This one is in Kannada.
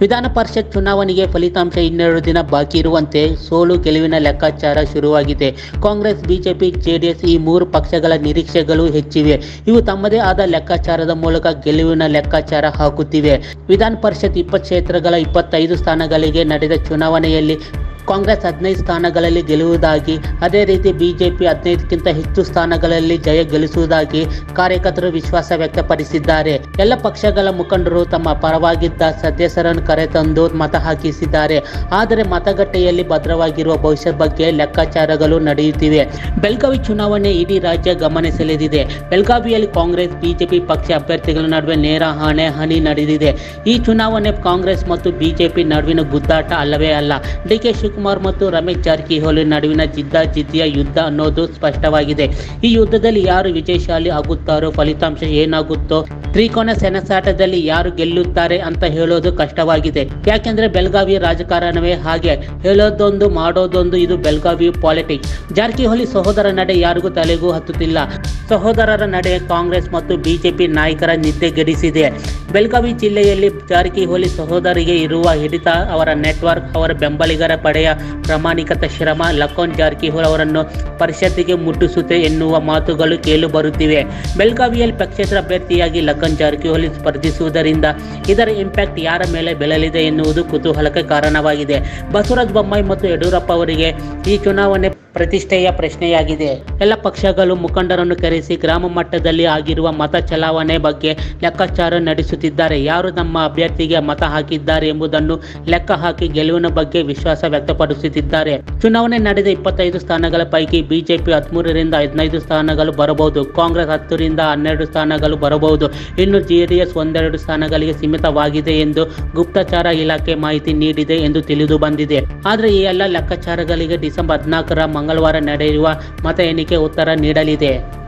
ವಿಧಾನ ಪರಿಷತ್ ಚುನಾವಣೆಗೆ ಫಲಿತಾಂಶ ಇನ್ನೆರಡು ದಿನ ಬಾಕಿ ಇರುವಂತೆ ಸೋಲು ಗೆಲುವಿನ ಲೆಕ್ಕಾಚಾರ ಶುರುವಾಗಿದೆ. ಕಾಂಗ್ರೆಸ್, ಬಿಜೆಪಿ, ಜೆಡಿಎಸ್ ಈ ಮೂರು ಪಕ್ಷಗಳ ನಿರೀಕ್ಷೆಗಳು ಹೆಚ್ಚಿವೆ. ಇವು ತಮ್ಮದೇ ಆದ ಲೆಕ್ಕಾಚಾರದ ಮೂಲಕ ಗೆಲುವಿನ ಲೆಕ್ಕಾಚಾರ ಹಾಕುತ್ತಿವೆ. ವಿಧಾನ ಪರಿಷತ್ ಇಪ್ಪತ್ತು ಕ್ಷೇತ್ರಗಳ ಇಪ್ಪತ್ತೈದು ಸ್ಥಾನಗಳಿಗೆ ನಡೆದ ಚುನಾವಣೆಯಲ್ಲಿ ಕಾಂಗ್ರೆಸ್ ಹದಿನೈದು ಸ್ಥಾನಗಳಲ್ಲಿ ಗೆಲ್ಲುವುದಾಗಿ, ಅದೇ ರೀತಿ ಬಿಜೆಪಿ ಹದಿನೈದಕ್ಕಿಂತ ಹೆಚ್ಚು ಸ್ಥಾನಗಳಲ್ಲಿ ಜಯ ಗಳಿಸುವುದಾಗಿ ಕಾರ್ಯಕರ್ತರು ವಿಶ್ವಾಸ ವ್ಯಕ್ತಪಡಿಸಿದ್ದಾರೆ. ಎಲ್ಲ ಪಕ್ಷಗಳ ಮುಖಂಡರು ತಮ್ಮ ಪರವಾಗಿದ್ದ ಸದಸ್ಯರನ್ನು ಕರೆತಂದು ಮತ ಹಾಕಿಸಿದ್ದಾರೆ. ಆದರೆ ಮತಗಟ್ಟೆಯಲ್ಲಿ ಭದ್ರವಾಗಿರುವ ಭವಿಷ್ಯದ ಬಗ್ಗೆ ಲೆಕ್ಕಾಚಾರಗಳು ನಡೆಯುತ್ತಿವೆ. ಬೆಳಗಾವಿ ಚುನಾವಣೆ ಇಡೀ ರಾಜ್ಯ ಗಮನ ಸೆಳೆದಿದೆ. ಬೆಳಗಾವಿಯಲ್ಲಿ ಕಾಂಗ್ರೆಸ್, ಬಿಜೆಪಿ ಪಕ್ಷ ಅಭ್ಯರ್ಥಿಗಳ ನಡುವೆ ನೇರ ಹಣೆ, ಹನಿ ನಡೆದಿದೆ. ಈ ಚುನಾವಣೆ ಕಾಂಗ್ರೆಸ್ ಮತ್ತು ಬಿಜೆಪಿ ನಡುವಿನ ಗುದ್ದಾಟ ಅಲ್ಲವೇ ಅಲ್ಲ. ಡಿ ಕೆ ಶಿವಕುಮಾರ್ ಮತ್ತು ರಮೇಶ್ ಜಾರಕಿಹೊಳಿ ನಡುವಿನ ಜಿದ್ದಾಜಿದ್ದಿಯ ಯುದ್ಧ ಅನ್ನೋದು ಸ್ಪಷ್ಟವಾಗಿದೆ. ಈ ಯುದ್ಧದಲ್ಲಿ ಯಾರು ವಿಜಯಶಾಲಿ ಆಗುತ್ತಾರೋ, ಫಲಿತಾಂಶ ಏನಾಗುತ್ತೋ, ತ್ರಿಕೋನ ಸೆಣಸಾಟದಲ್ಲಿ ಯಾರು ಗೆಲ್ಲುತ್ತಾರೆ ಅಂತ ಹೇಳೋದು ಕಷ್ಟವಾಗಿದೆ. ಯಾಕೆಂದ್ರೆ ಬೆಳಗಾವಿ ರಾಜಕಾರಣವೇ ಹಾಗೆ. ಹೇಳೋದೊಂದು, ಮಾಡೋದೊಂದು, ಇದು ಬೆಳಗಾವಿ ಪಾಲಿಟಿಕ್ಸ್ ಜಾರಕಿಹೊಳಿ ಸಹೋದರ ನಡೆ ಯಾರಿಗೂ ತಲೆಗೂ ಹತ್ತುತ್ತಿಲ್ಲ. ಸಹೋದರರ ನಡೆ ಕಾಂಗ್ರೆಸ್ ಮತ್ತು ಬಿಜೆಪಿ ನಾಯಕರ ನಿದ್ದೆಗೆಡಿಸಿದೆ. ಬೆಳಗಾವಿ ಜಿಲ್ಲೆಯಲ್ಲಿ ಜಾರಕಿಹೊಳಿ ಸಹೋದರಿಗೆ ಇರುವ ಹಿಡಿತ, ಅವರ ನೆಟ್ವರ್ಕ್, ಅವರ ಬೆಂಬಲಿಗರ ಪಡೆಯ ಪ್ರಾಮಾಣಿಕತ, ಶ್ರಮ, ಲಖನ್ ಜಾರಕಿಹೊಳಿ ಅವರನ್ನು ಪರಿಷತ್ತಿಗೆ ಮುಟ್ಟಿಸುತ್ತೆ ಎನ್ನುವ ಮಾತುಗಳು ಕೇಳಿಬರುತ್ತಿವೆ ಬೆಳಗಾವಿಯಲ್ಲಿ ಪಕ್ಷೇತರ ಅಭ್ಯರ್ಥಿಯಾಗಿ ಲಖನ್ ಜಾರಕಿಹೊಳಿ ಸ್ಪರ್ಧಿಸುವುದರಿಂದ ಇದರ ಇಂಪ್ಯಾಕ್ಟ್ ಯಾರ ಮೇಲೆ ಬೆಳಲಿದೆ ಎನ್ನುವುದು ಕುತೂಹಲಕ್ಕೆ ಕಾರಣವಾಗಿದೆ. ಬಸವರಾಜ ಬೊಮ್ಮಾಯಿ ಮತ್ತು ಯಡಿಯೂರಪ್ಪ ಅವರಿಗೆ ಈ ಚುನಾವಣೆ ಪ್ರತಿಷ್ಠೆಯ ಪ್ರಶ್ನೆಯಾಗಿದೆ. ಎಲ್ಲ ಪಕ್ಷಗಳು ಮುಖಂಡರನ್ನು ಕರೆಸಿ ಗ್ರಾಮ ಮಟ್ಟದಲ್ಲಿ ಆಗಿರುವ ಮತ ಚಲಾವಣೆ ಬಗ್ಗೆ ಲೆಕ್ಕಾಚಾರ ನಡೆಸುತ್ತಿದ್ದಾರೆ. ಯಾರು ನಮ್ಮ ಅಭ್ಯರ್ಥಿಗೆ ಮತ ಹಾಕಿದ್ದಾರೆ ಎಂಬುದನ್ನು ಲೆಕ್ಕ ಹಾಕಿ ಗೆಲುವಿನ ಬಗ್ಗೆ ವಿಶ್ವಾಸ ವ್ಯಕ್ತಪಡಿಸುತ್ತಿದ್ದಾರೆ. ಚುನಾವಣೆ ನಡೆದ ಇಪ್ಪತ್ತೈದು ಸ್ಥಾನಗಳ ಪೈಕಿ ಬಿಜೆಪಿ ಹದಿಮೂರರಿಂದ ಹದಿನೈದು ಸ್ಥಾನಗಳು ಬರಬಹುದು. ಕಾಂಗ್ರೆಸ್ ಹತ್ತರಿಂದ ಹನ್ನೆರಡು ಸ್ಥಾನಗಳು ಬರಬಹುದು. ಇನ್ನು ಜೆಡಿಎಸ್ ಒಂದೆರಡು ಸ್ಥಾನಗಳಿಗೆ ಸೀಮಿತವಾಗಿದೆ ಎಂದು ಗುಪ್ತಚಾರ ಇಲಾಖೆ ಮಾಹಿತಿ ನೀಡಿದೆ ಎಂದು ತಿಳಿದು ಬಂದಿದೆ. ಆದರೆ ಈ ಎಲ್ಲ ಲೆಕ್ಕಾಚಾರಗಳಿಗೆ ಡಿಸೆಂಬರ್ ಹದಿನಾಲ್ಕರ ಮಂಗಳವಾರ ನಡೆಯುವ ಮತ ಎಣಿಕೆ ಉತ್ತರ ನೀಡಲಿದೆ.